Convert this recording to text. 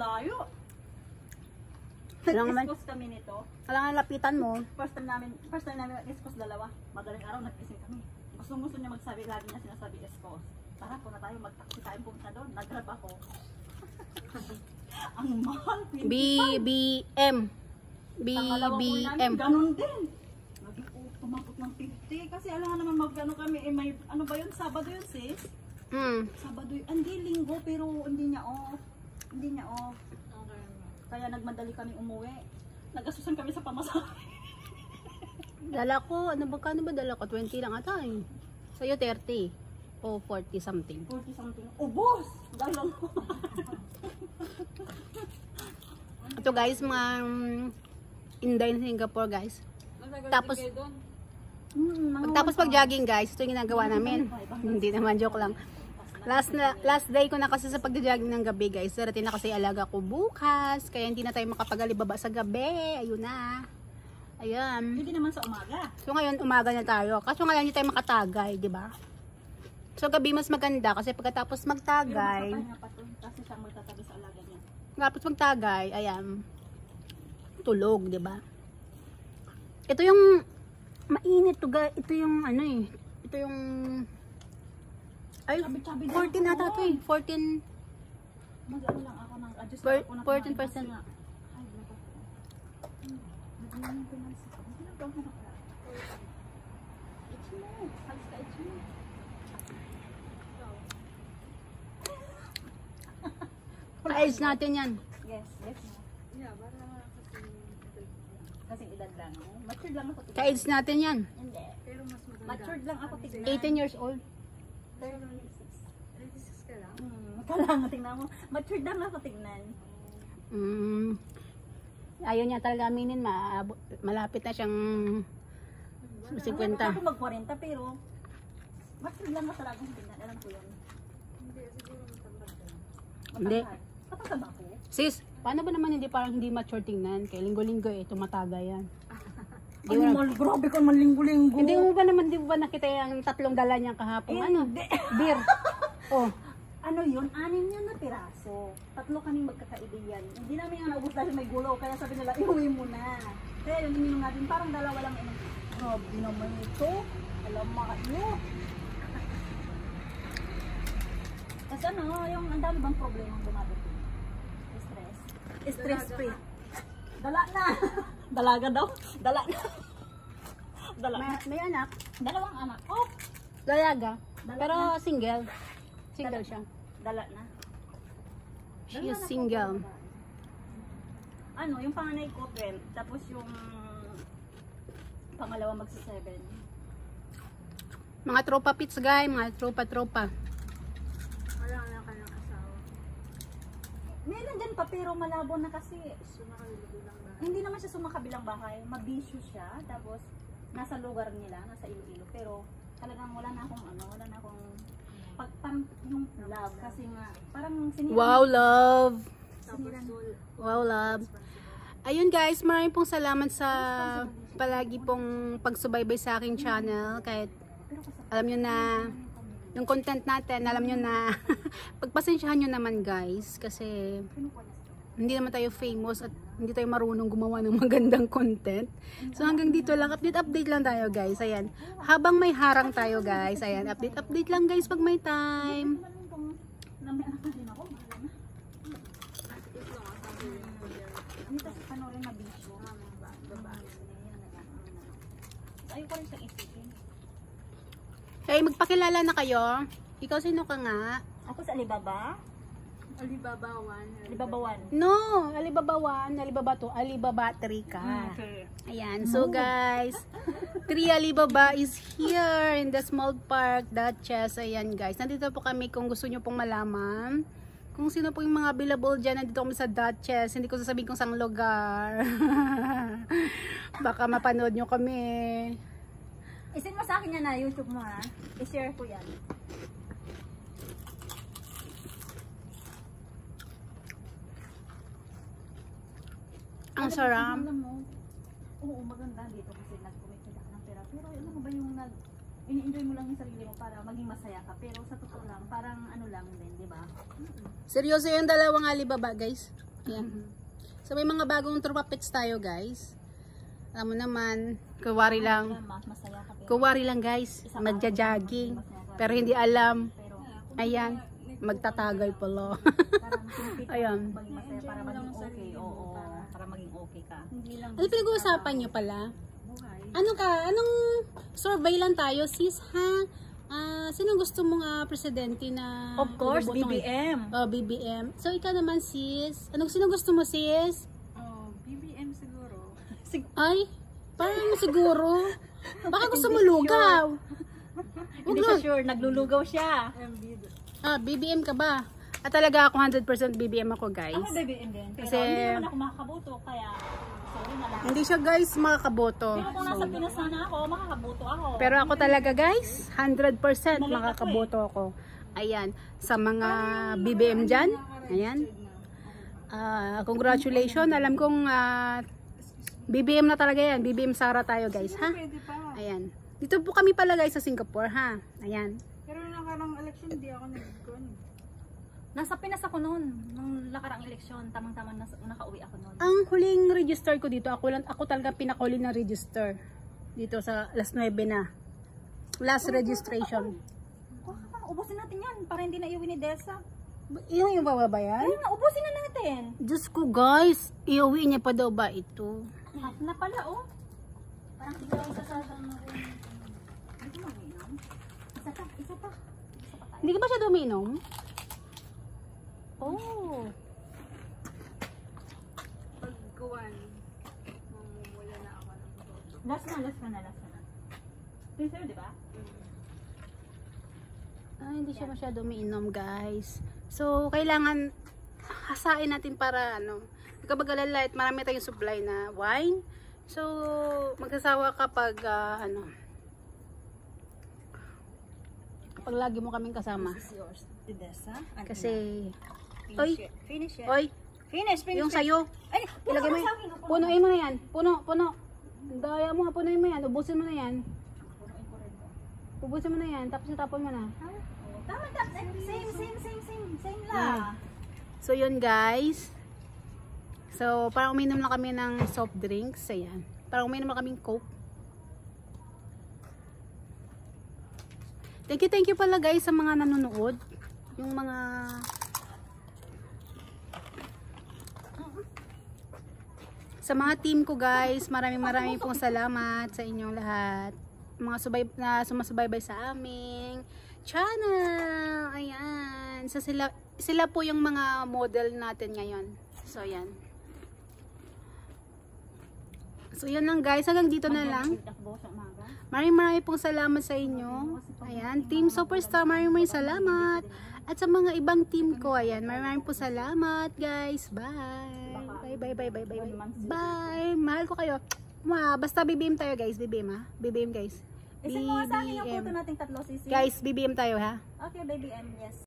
Layo. Kailangan, Nag-discuss kami nito. kailangan lapitan mo. First time namin, first time namin nag-discuss dalawa. Madaling araw nag-ising kami. Gusto gusto niya magsabi, lagi niya sinasabi discuss. Tara, po na tayo, mag-taxi tayo pumunta doon. Nag-grab ako. Ang mahal, 25. B, B, M. B, Pangalawa B, po namin, M. ganun din. Lagi po, tumapot ng 50. Kasi alam nga naman mag-ano kami, eh, may, ano ba yun, Sabado yun sis? Mm. Sabado yun, hindi linggo, pero hindi niya off. Hindi niya off. Kaya nagmadali kami umuwi. Nagasusan kami sa pamasahe. Dala ko, ano ba, kano ba dala ko? 20 lang ata eh. Sa'yo 30. O 40 something. 40 something. Ubos! Dahil lang Ito guys, mga um, Inday in Singapore guys. Tapos, Hmm, pagtapos pag-jogging guys, ito yung ginagawa namin. Hindi naman, joke lang. Last na, last day ko na kasi sa pag-jogging ng gabi guys. Darating na kasi alaga ko bukas. Kaya hindi na tayo makapagalibaba sa gabi. Ayun na. Ayan. Hindi naman sa umaga. So ngayon umaga na tayo. Kaso ngayon hindi tayo makatagay, di ba? So gabi mas maganda kasi pagkatapos magtagay. Kasi siya magtatabi sa alaga niya. tapos magtagay, ayan, tulog, di ba? Ito yung mainit to guys. Ito yung ano eh. Ito yung ay, Sabi-sabi na 14 ata ako. to eh. 14 Mag-ano lang ako ng adjust Per- ako na 14% kumain kasi nga- Ay, ako. Hindi na ako nakala? It's mo. Halos ka, it's mo. ka-edge natin yan. Yes, yes. Kasi edad lang. Matured lang ako. Ka-edge natin yan. Hindi. Matured lang ako tignan. 18 years old. 36 ka lang? Hmm, kailangan tingnan mo. Matured lang ako tignan. Mm. Ayaw niya talaga aminin, maabot- malapit na siyang 50. Ako mag-40 pero matured lang ako talaga tignan. Alam ko yun. Hindi. Matangkad ba ako? Sis, paano ba naman hindi parang hindi mature tingnan? Kaya linggo-linggo eh, tumataga yan. Di Ay, mo, mal, grabe ka man linggo-linggo. hindi mo ba naman, di ba nakita yung tatlong dala niya kahapon? Ano? Hindi. Beer. Oh, Ano yun? Anim yan na piraso. Tatlo kaming magkakaibigan. Hindi namin nga naubos dahil may gulo. Kaya sabi nila, iuwi mo na. Kaya yung ininom natin, parang dalawa lang inom. Grabe naman ito. Alam mo kayo. Kasi ano, yung ang dami bang problema ang dumadating? Stress. Stress free. Dala na. Dalaga daw. Dala na. Dala may, na. may anak, Dalawang anak. Oh, dalaga. Dala Pero na. single. Single siya. dala na. She is single. Ano, yung panganay ko 12, tapos yung pangalawa magsa 7. Mga tropa pits guy, mga tropa-tropa. Wala na ka ng asawa. Meron dyan pa pero malabo na kasi. Hindi naman siya sumakabilang bahay. Mabisyo siya. Tapos nasa lugar nila, nasa Iloilo. Pero talagang wala na akong ano, wala na akong pag parang yung love kasi nga parang sinira Wow, love. sinira Wow, love. Ayun guys, maraming pong salamat sa palagi pong pagsubaybay sa aking channel. Kahit alam nyo na yung content natin, alam nyo na pagpasensyahan nyo naman guys. Kasi hindi naman tayo famous at hindi tayo marunong gumawa ng magandang content. So hanggang dito lang, update-update lang tayo guys. Ayan. Habang may harang tayo guys, ayan, update-update lang guys pag may time. na. Dito sa panoorin isipin. Hey, magpakilala na kayo. Ikaw sino ka nga? Ako sa Alibaba. Alibaba 1. Alibaba 1. No, Alibaba 1, Alibaba 2, Alibaba 3 ka. Okay. Ayan, so guys, 3 Alibaba is here in the small park, Duchess. Ayan guys, nandito po kami kung gusto nyo pong malaman. Kung sino po yung mga available dyan, nandito kami sa Duchess. Hindi ko sasabihin kung saan lugar. Baka mapanood nyo kami. Isin mo sa akin yan na YouTube mo ha. I-share ko yan. Ang sarap. Oo maganda dito kasi nag-commit ka ng pera. Pero mo ba yung nag ini-enjoy mo lang yung sarili mo para maging masaya ka. Pero sa totoo lang, parang ano lang din, di ba? Seryoso yung dalawang Alibaba, guys. Ayan. So, may mga bagong tropa pets tayo, guys. Alam mo naman, kuwari lang. Kuwari lang, guys. Magja-jogging. Pero hindi alam. pero Ayan. Magtatagal pala. Ayan. para maging okay. Oo, para maging okay ka. Hindi lang Ano pinag-uusapan nyo pala? Ano ka? Anong survey lang tayo, sis, ha? Ah, sino gusto mong ah, presidente na Of course? BBM. Oh, BBM. So, ikaw naman, sis. Anong sino gusto mo, sis? Siguro. Ay, parang siguro. Baka gusto mo lugaw. Hindi siya sure, naglulugaw siya. Ah, BBM ka ba? At talaga ako 100% BBM ako, guys. Ako BBM din. Pero Kasi- hindi naman ako makakaboto, kaya sorry na lang. Hindi siya, guys, makakaboto. Pero kung nasa Pinas sana ako, makakaboto ako. Pero ako talaga, guys, 100% makakaboto ako. Ayan, sa mga BBM dyan. Ayan. Ah, congratulations. Alam kong ah, BBM na talaga yan. BBM Sara tayo, guys, ha? Pwede pa. Ayan. Dito po kami pala, guys, sa Singapore, ha? Ayan. Pero nung nakarang election, hindi ako nag-con. Nasa Pinas ako noon, nung nakarang eleksyon, tamang-tama na, nakauwi ako noon. Ang huling register ko dito, ako lang ako talaga pinakahuli na register dito sa last 9 na. Last registration. Oh, ubusin natin yan para hindi na iuwi ni Desa. Yung yung baba ba yan? Ayun na, ubusin na natin. Diyos ko guys, iuwi niya pa daw ba ito? Half na pala, oh. Parang tigil ako sa sasang na Hindi mo uminom? Isa pa, isa pa. Isa pa tayo. Hindi ka ba siya duminom? Oh. Pag kuwan, um, wala na ako ng boto. Last na, last na na, last na. Pincer, di ba? Ah, hindi siya masyado umiinom, guys. So, kailangan hasain natin para ano, kapag alalait, marami tayong supply na wine. So, magsasawa kapag ah, ano, kapag lagi mo kaming kasama. This is yours. Ni Desa. Kasi, Finish Oy. it. Finish it. oy, Finish, finish. yung sayo, Ay, ilagay mo puno yan. sa akin, puno. Punuin mo na yan. Puno, puno. Daya mo punuin mo yan. Ubusin mo na yan. Ubusin mo na yan. Tapos natapon mo na. Tama, tama. Same, same, same, same, same. Lang. So, yun guys. So, parang uminom lang kami ng soft drinks. Ayan. Parang uminom lang kaming coke. Thank you, thank you pala guys sa mga nanonood. Yung mga... Sa mga team ko guys, maraming maraming pong salamat sa inyong lahat. Mga subay, na sumasubaybay sa aming channel. Ayan. So sila, sila po yung mga model natin ngayon. So, yan. So, yan lang guys. Hanggang dito na lang. Maraming maraming pong salamat sa inyo. Ayan, Team Superstar, maraming maraming salamat. At sa mga ibang team ko, ayan, maraming maraming po salamat, guys. Bye. Bye, bye, bye, bye, bye, bye. Mahal ko kayo. Mwah. Basta BBM tayo, guys. BBM, ha? BBM, guys. BBM. Guys, BBM tayo, ha? Okay, baby M, yes.